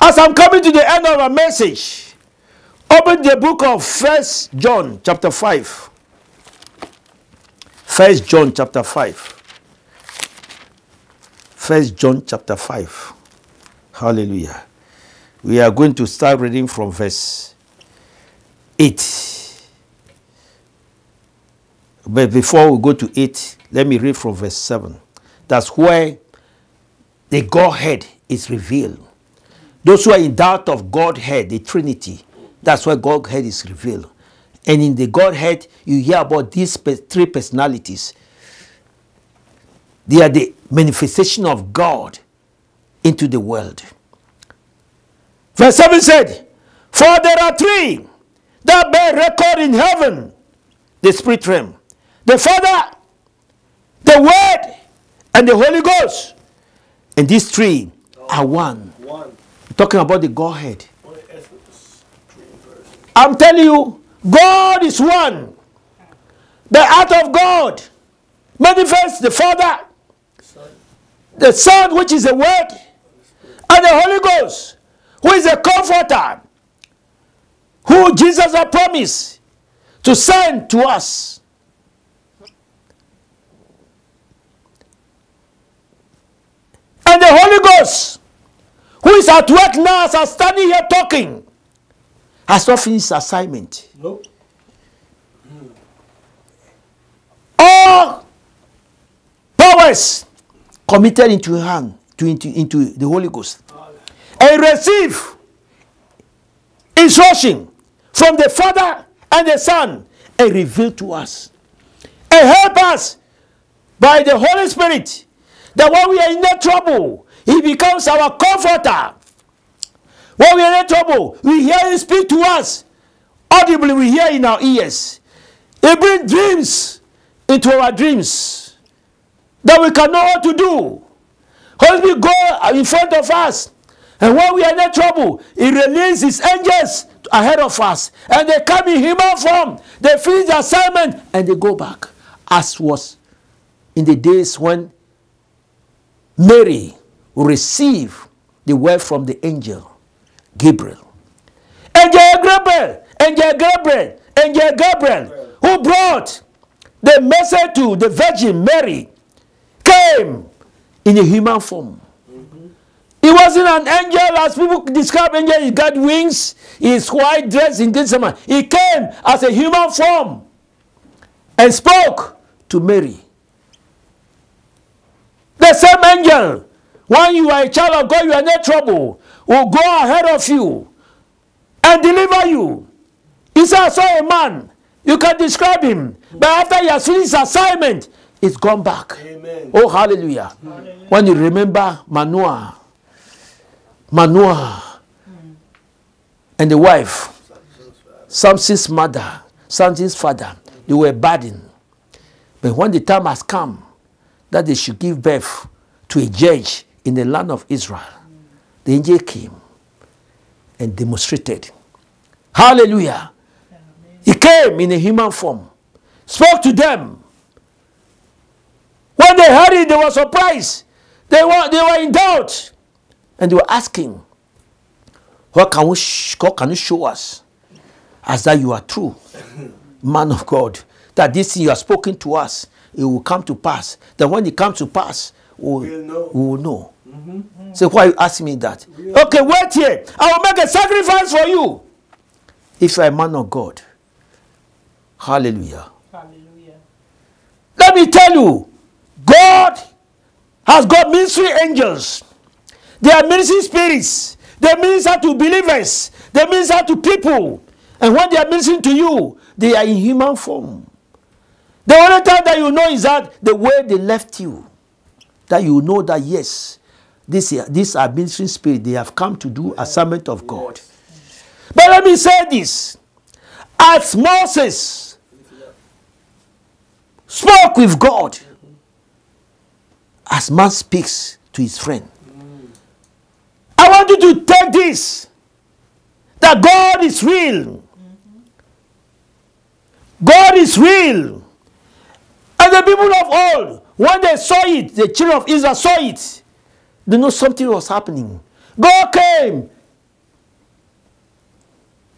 Speaker 1: As I'm coming to the end of our message, open the book of First John chapter 5. First John chapter 5. First John chapter 5. Hallelujah. We are going to start reading from verse 8. But before we go to it, let me read from verse 7. That's where the Godhead is revealed. Those who are in doubt of Godhead, the Trinity, that's where Godhead is revealed. And in the Godhead, you hear about these three personalities. They are the manifestation of God into the world. Verse 7 said, For there are three that bear record in heaven, the spirit realm, the Father, the Word, and the Holy Ghost. And these three are one.
Speaker 2: One.
Speaker 1: Talking about the Godhead.
Speaker 2: Only Exodus 3 verse.
Speaker 1: I'm telling you, God is one. The heart of God manifests the Father, the Son, which is the Word, and the Holy Ghost, who is the comforter, who Jesus has promised to send to us. And the Holy Ghost, who is at work now as I'm standing here talking, has not finished assignment.
Speaker 2: nope.
Speaker 1: all powers committed into hand to into, into the Holy Ghost and receive instruction from the Father and the Son and reveal to us and help us by the Holy Spirit that when we are in the trouble, He becomes our comforter. When we are in trouble, we hear Him speak to us. Audibly, we hear in our ears. He brings dreams into our dreams that we can know what to do. Holy Spirit go in front of us. And when we are in trouble, He releases angels ahead of us. And they come in human form. They finish the assignment and they go back. As was in the days when Mary received the word from the angel Gabriel. Angel Gabriel, Angel Gabriel, Angel Gabriel, who brought the message to the Virgin Mary, came in a human form. He wasn't an angel as people describe angel. He got wings, he's white dressed in this summer. He came as a human form and spoke to Mary. The same angel, when you are a child of God, you are in no trouble, will go ahead of you and deliver you. I saw a man. You can describe him. But after he has finished his assignment, he's gone back.
Speaker 2: Amen.
Speaker 1: Oh, hallelujah. When you remember Manoah, Manoah and the wife, Samson's mother, Samson's father, they were burdened. But when the time has come that they should give birth to a judge in the land of Israel, the angel came and demonstrated. Hallelujah. He came in a human form, spoke to them. When they heard it, they were surprised. They were, they were in doubt. And they were asking, What can, we what can you show us as that you are true, man of God? That this thing you have spoken to us, it will come to pass. That when it comes to pass, we
Speaker 2: We'll know.
Speaker 1: we will know. So why you asking me that? Okay, wait here. I will make a sacrifice for you. If you are a man of God. Hallelujah.
Speaker 3: Hallelujah.
Speaker 1: Let me tell you, God has got ministry angels. They are ministry spirits. They minister to believers. They minister to people. And when they are ministering to you, they are in human form. The only time that you know is that the way they left you, that you know that yes, this, these are ministering spirits. They have come to do a assignment of God. But let me say this. As Moses spoke with God, as man speaks to his friend. I want you to take this that God is real. God is real. And the people of old, when they saw it, the children of Israel saw it, they know something was happening. God came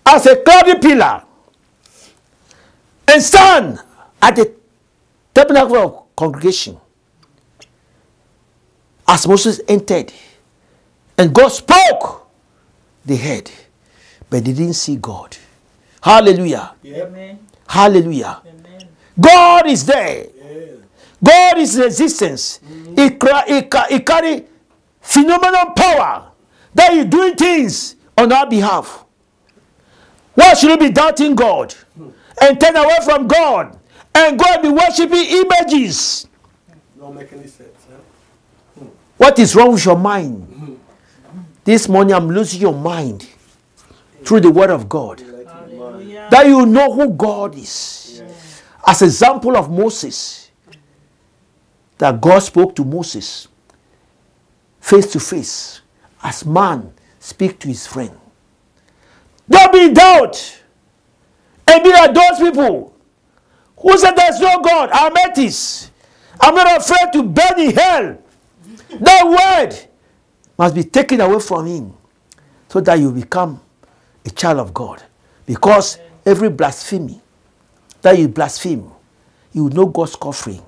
Speaker 1: as a cloudy pillar and stand at the tabernacle of congregation as Moses entered and God spoke, they heard, but they didn't see God. Hallelujah.
Speaker 3: Amen.
Speaker 1: Hallelujah.
Speaker 3: Amen.
Speaker 1: God is there. God is in existence. He, cra- he, he carry phenomenal power that He's doing things on our behalf. Why should we be doubting God and turn away from God and go and be worshiping images?
Speaker 2: Don't make any sense. Huh?
Speaker 1: What is wrong with your mind? This morning I'm losing your mind through the word of God.
Speaker 2: Like your mind.
Speaker 3: Hallelujah.
Speaker 1: That you know who God is. As example of Moses, that God spoke to Moses face to face, as man speak to his friend. Don't be in doubt. And be like those people who said there's no God. I'm atheist. I'm not afraid to burn in hell. That word must be taken away from him so that you become a child of God. Because every blasphemy that you blaspheme, you know God's covering.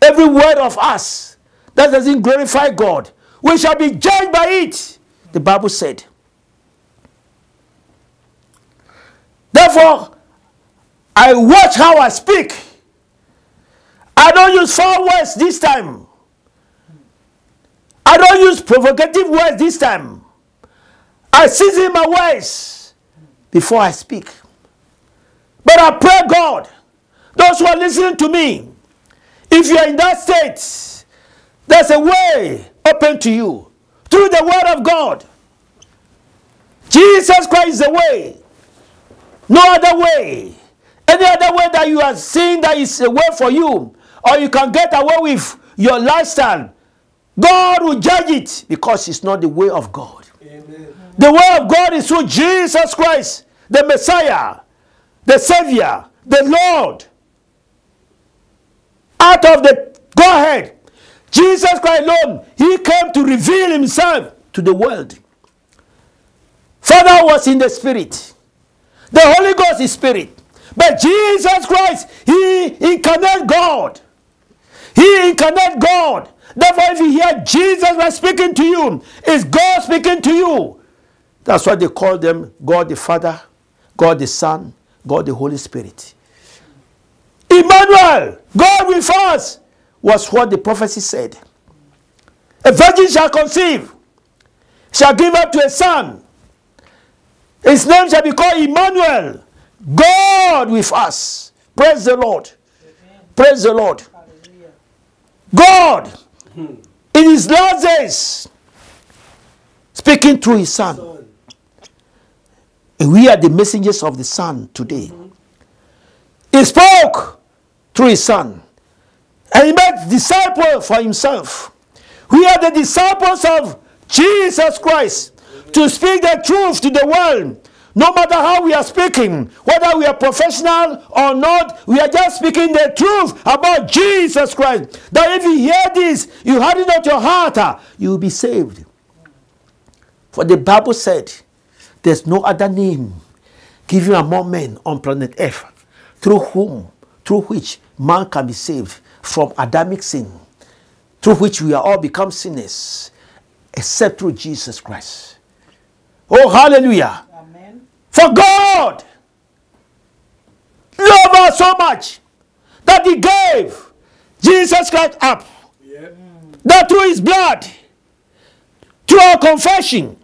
Speaker 1: Every word of us that doesn't glorify God, we shall be judged by it. The Bible said. Therefore, I watch how I speak. I don't use foul words this time. I don't use provocative words this time. I season my words before I speak. But I pray God, those who are listening to me, if you are in that state, there's a way open to you through the word of God. Jesus Christ is the way. No other way. Any other way that you are seeing that is a way for you, or you can get away with your lifestyle, God will judge it because it's not the way of God.
Speaker 2: Amen.
Speaker 1: The way of God is through Jesus Christ, the Messiah, the Savior, the Lord. Out of the Godhead. Jesus Christ alone, He came to reveal Himself to the world. Father was in the Spirit. The Holy Ghost is Spirit. But Jesus Christ, He incarnate God. He incarnate God. Therefore, if you hear Jesus Christ speaking to you, it's God speaking to you. That's why they call them God the Father, God the Son, God the Holy Spirit. Emmanuel, God with us, was what the prophecy said. A virgin shall conceive, shall give up to a son. His name shall be called Emmanuel, God with us. Praise the Lord. Praise the Lord.
Speaker 3: Hallelujah.
Speaker 1: God, in his last days, speaking through his son.
Speaker 2: Son.
Speaker 1: And we are the messengers of the Son today. He spoke through his Son. And he made disciples for himself. We are the disciples of Jesus Christ to speak the truth to the world. No matter how we are speaking, whether we are professional or not, we are just speaking the truth about Jesus Christ. That if you hear this, you harden not your heart, ah, you will be saved. For the Bible said, there's no other name given among men on planet Earth through whom, through which man can be saved from Adamic sin, through which we are all become sinners, except through Jesus Christ. Oh, hallelujah.
Speaker 3: Amen.
Speaker 1: For God loved us so much that He gave Jesus Christ up,
Speaker 2: Yep.
Speaker 1: that through His blood, through our confession,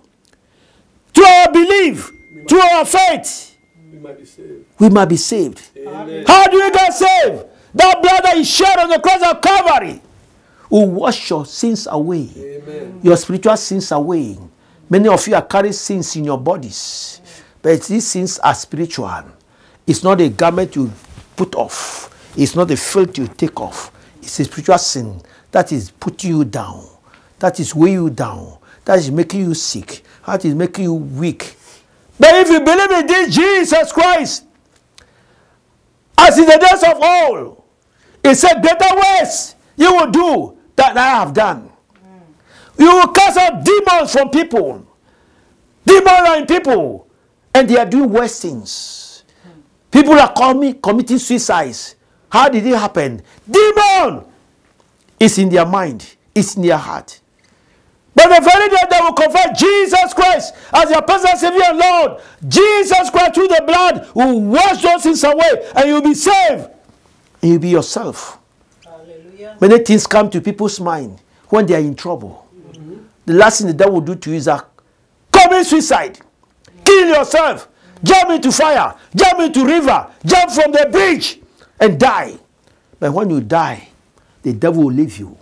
Speaker 1: through our belief, through our faith,
Speaker 2: We might be saved.
Speaker 1: we might be saved. How do we get saved? That blood that is shed on the cross of Calvary will wash your sins away,
Speaker 2: Amen.
Speaker 1: your spiritual sins away. Many of you are carrying sins in your bodies, but these sins are spiritual. It's not a garment you put off, it's not a filth you take off. It's a spiritual sin that is putting you down, that is weighing you down, that is making you sick, that is making you weak. But if you believe in this Jesus Christ, as in the days of old, he said, Better ways you will do that I have done. You will cast out demons from people. Demons are in people, and they are doing worse things. People are commi- committing suicides. How did it happen? Demon is in their mind, it's in their heart. But the very day they will confess Jesus Christ as their personal Savior and Lord, Jesus Christ through the blood will wash those sins away and you'll be saved. And you'll be yourself.
Speaker 3: Hallelujah.
Speaker 1: Many things come to people's mind when they are in trouble. Mm-hmm. The last thing the devil will do to you is that commit suicide, kill yourself, jump into fire, jump into river, jump from the bridge, and die. But when you die, the devil will leave you.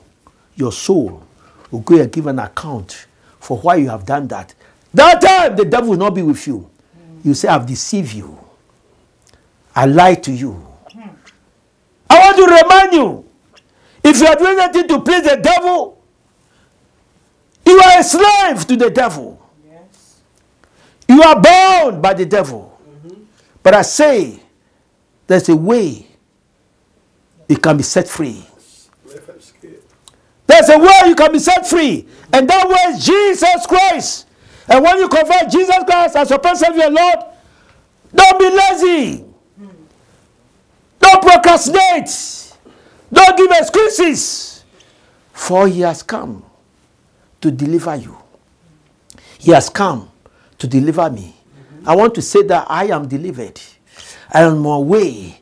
Speaker 1: Your soul will go and give an account for why you have done that. That time, the devil will not be with you. Mm. You say, I've deceived you. I lied to you. I want to remind you if you are doing anything to please the devil, you are a slave to the devil.
Speaker 3: Yes.
Speaker 1: You are bound by the devil. Mm-hmm. But I say, there's a way you can be set free.
Speaker 2: Left and scared.
Speaker 1: There's a way you can be set free. And that way is Jesus Christ. And when you confess Jesus Christ as your personal Lord, don't be lazy. Don't procrastinate. Don't give excuses. For he has come to deliver you. He has come to deliver me. I want to say that I am delivered. I am on my way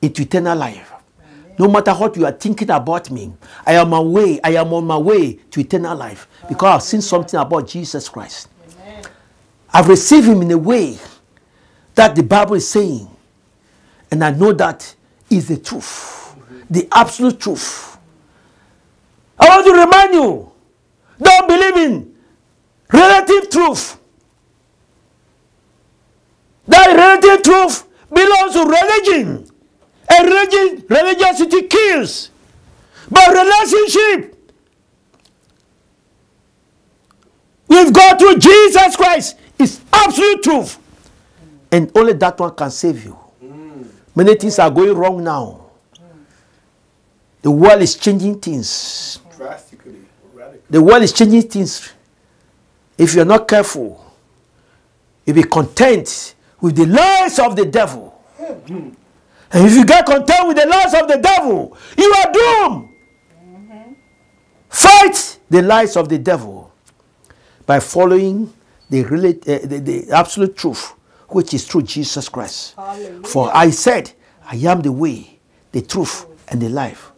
Speaker 1: into eternal life. No matter what you are thinking about me, I am on my way. I am on my way to eternal life because I've seen something about Jesus Christ.
Speaker 3: Amen.
Speaker 1: I've received him in a way that the Bible is saying, and I know that is the truth, the absolute truth. I want to remind you don't believe in relative truth. That relative truth belongs to religion. And religion, religiosity kills. But relationship with God through Jesus Christ is absolute truth. And only that one can save you. Many things are going wrong now. The world is changing things.
Speaker 2: Drastically, radically.
Speaker 1: The world is changing things. If you're not careful, you'll be content with the lies of the devil. And if you get content with the lies of the devil, you are doomed. Fight the lies of the devil by following the, rela- uh, the, the absolute truth, which is through Jesus Christ.
Speaker 3: Hallelujah.
Speaker 1: For I said, I am the way, the truth, and the life.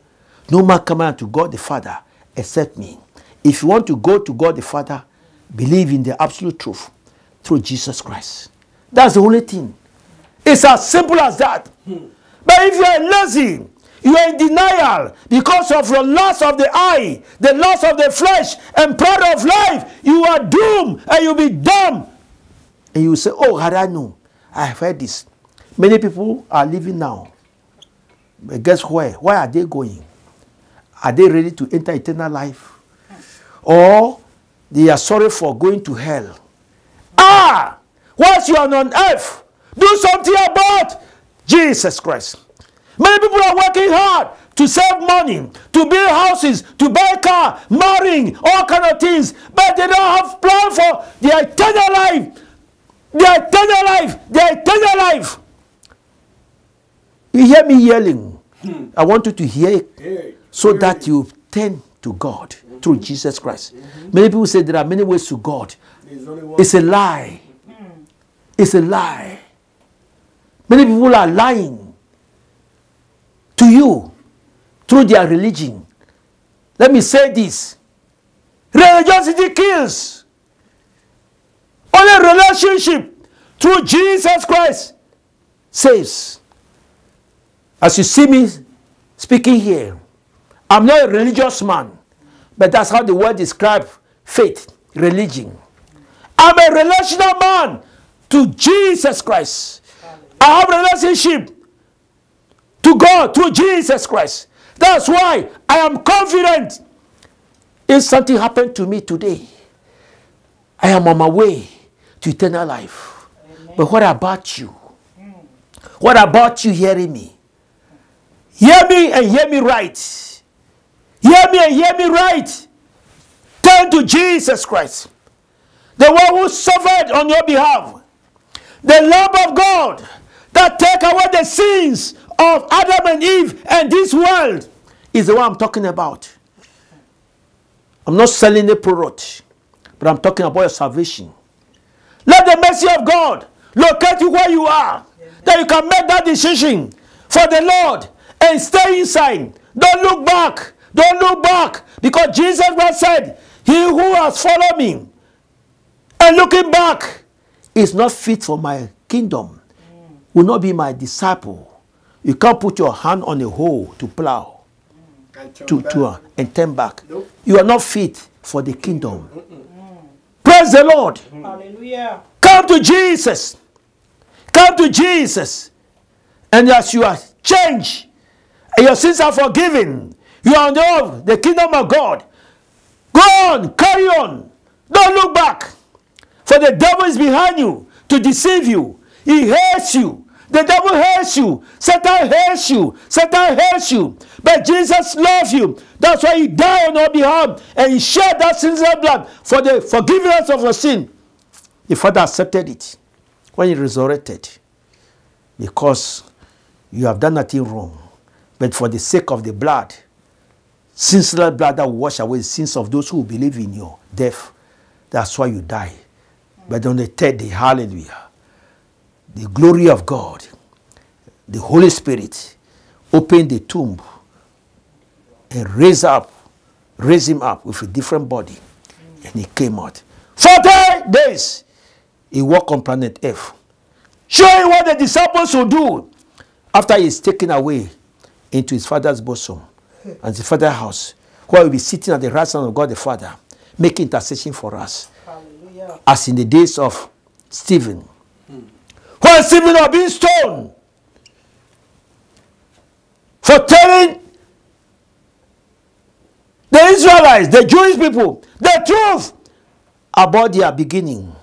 Speaker 1: No man come unto God the Father except me. If you want to go to God the Father, believe in the absolute truth through Jesus Christ. That's the only thing. It's as simple as that. But if you are lazy, you are in denial because of your loss of the eye, the loss of the flesh, and pride of life, you are doomed and you'll be dumb. And you say, Oh, had I known, I have heard this. Many people are living now. But guess where? Where are they going? Are they ready to enter eternal life? Or they are sorry for going to hell? Ah! Once you are on earth, do something about Jesus Christ. Many people are working hard to save money, to build houses, to buy car, marrying, all kind of things, but they don't have plan for their eternal life. Their eternal life. Their eternal life. You hear me yelling. I want you to hear it
Speaker 2: Hey,
Speaker 1: so that you turn to God through Jesus Christ. Many people say there are many ways to God. It's a lie. It's a lie. Many people are lying to you through their religion. Let me say this religiosity kills. Only relationship through Jesus Christ saves. As you see me speaking here, I'm not a religious man, but that's how the word describes faith, religion. I'm a relational man to Jesus Christ. I have a relationship to God through Jesus Christ. That's why I am confident if something happened to me today, I am on my way to eternal life. But what about you? What about you hearing me? Hear me and hear me right. Hear me and hear me right. Turn to Jesus Christ, the one who suffered on your behalf, the Lamb of God that take away the sins of Adam and Eve and this world is the one I'm talking about. I'm not selling the product, but I'm talking about your salvation. Let the mercy of God locate you where you are, that you can make that decision for the Lord and stay inside. Don't look back. Don't look back. Because Jesus Christ said, He who has followed me and looking back is not fit for my kingdom, will not be my disciple. You can't put your hand on a hoe to plow
Speaker 2: And turn
Speaker 1: to,
Speaker 2: back.
Speaker 1: to uh, and turn back.
Speaker 2: Nope.
Speaker 1: You are not fit for the kingdom. Praise the Lord.
Speaker 3: Hallelujah.
Speaker 1: Come to Jesus. Come to Jesus. And as you are changed and your sins are forgiven, you are of the kingdom of God. Go on, carry on. Don't look back. For the devil is behind you to deceive you. He hates you. The devil hates you. Satan hates you. Satan hates you. But Jesus loves you. That's why he died on your behalf and he shed that sinless blood for the forgiveness of your sin. The Father accepted it when he resurrected because you have done nothing wrong. But for the sake of the blood, sinless blood that will wash away the sins of those who believe in your death, that's why you die. But on the third day, hallelujah, the glory of God, the Holy Spirit, opened the tomb and raised up, raised him up with a different body. And he came out. 40 days he walked on planet Earth, showing what the disciples will do after he is taken away into his father's bosom and his father's house, where he will be sitting at the right hand of God the Father, making intercession for us
Speaker 3: Hallelujah.
Speaker 1: as in the days of Stephen. When Stephen was being stoned for telling the Israelites, the Jewish people, the truth about their beginning.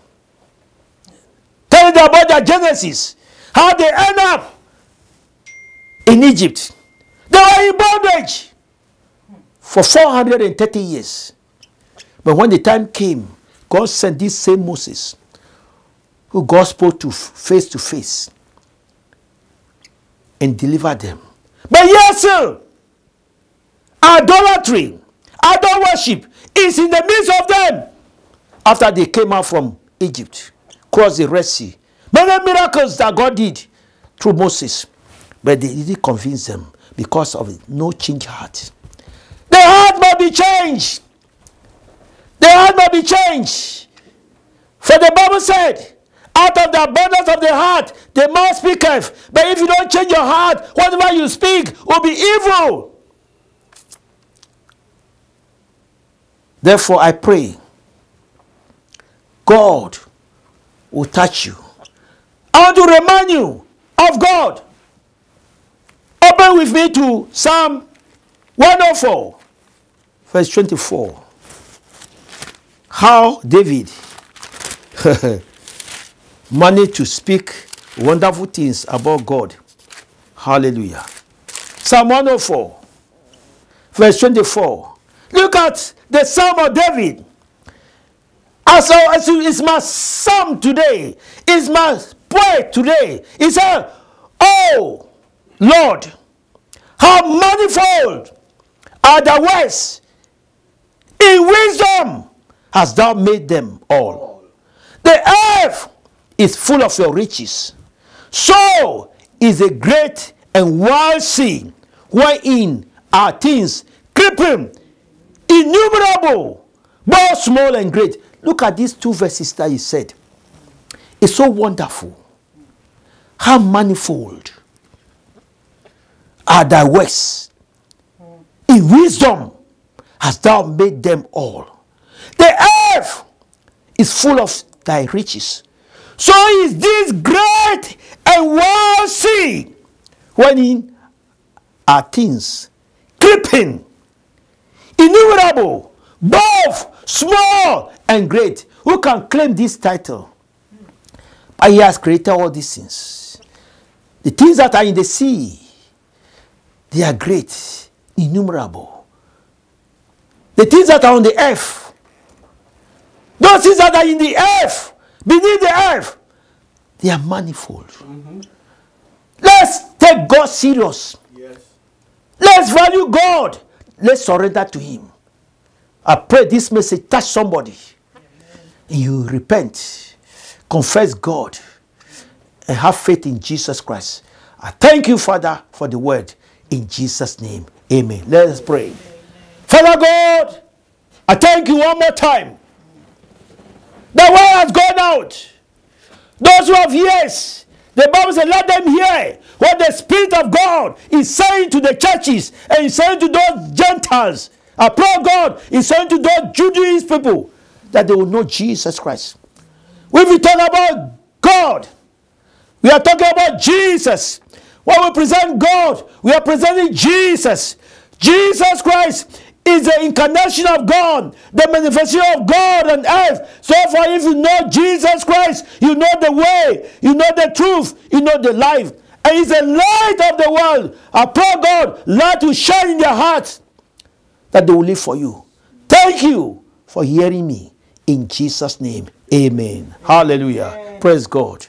Speaker 1: About their genesis, how they end up in Egypt. They were in bondage for 430 years. But when the time came, God sent this same Moses, who God spoke to face to face and delivered them. But yes, sir, idolatry, idol worship is in the midst of them after they came out from Egypt, crossed the Red Sea. Many miracles that God did through Moses, but they didn't convince them because of no change heart. The heart must be changed. The heart must be changed. For the Bible said, out of the abundance of the heart, the mouth speaketh. But if you don't change your heart, whatever you speak will be evil. Therefore, I pray God will touch you. I want to remind you of God. Open with me to Psalm 104, verse 24. How David managed to speak wonderful things about God. Hallelujah. Psalm 104, verse 24. Look at the Psalm of David. As, as it's my psalm today, it's my prayer today. He said, Oh Lord, how manifold are the ways in wisdom hast thou made them all. The earth is full of your riches. So is a great and wide sea, wherein are things creeping, innumerable, both small and great. Look at these two verses that he said. It's so wonderful. How manifold are thy works. In wisdom hast thou made them all. The earth is full of thy riches. So is this great and wide sea, wherein are things creeping, innumerable, both small and great. Who can claim this title? But he has created all these things. The things that are in the sea, they are great, innumerable. The things that are on the earth, those things that are in the earth, beneath the earth, they are manifold. Mm-hmm. Let's take God serious.
Speaker 2: Yes.
Speaker 1: Let's value God. Let's surrender to Him. I pray this message touch somebody. You repent, confess God, and have faith in Jesus Christ. I thank you, Father, for the word. In Jesus' name, amen. Let us pray. Father God, I thank you one more time. The word has gone out. Those who have ears, the Bible says, let them hear what the Spirit of God is saying to the churches and saying to those Gentiles. I pray God is saying to those Judaist people that they will know Jesus Christ. When we talk about God, we are talking about Jesus. When we present God, we are presenting Jesus. Jesus Christ is the incarnation of God, the manifestation of God on earth. So far, if you know Jesus Christ, you know the way, you know the truth, you know the life. And He's the light of the world. I pray God, light will shine in their hearts that they will live for you. Thank you for hearing me. In Jesus' name, amen. Hallelujah. Praise God.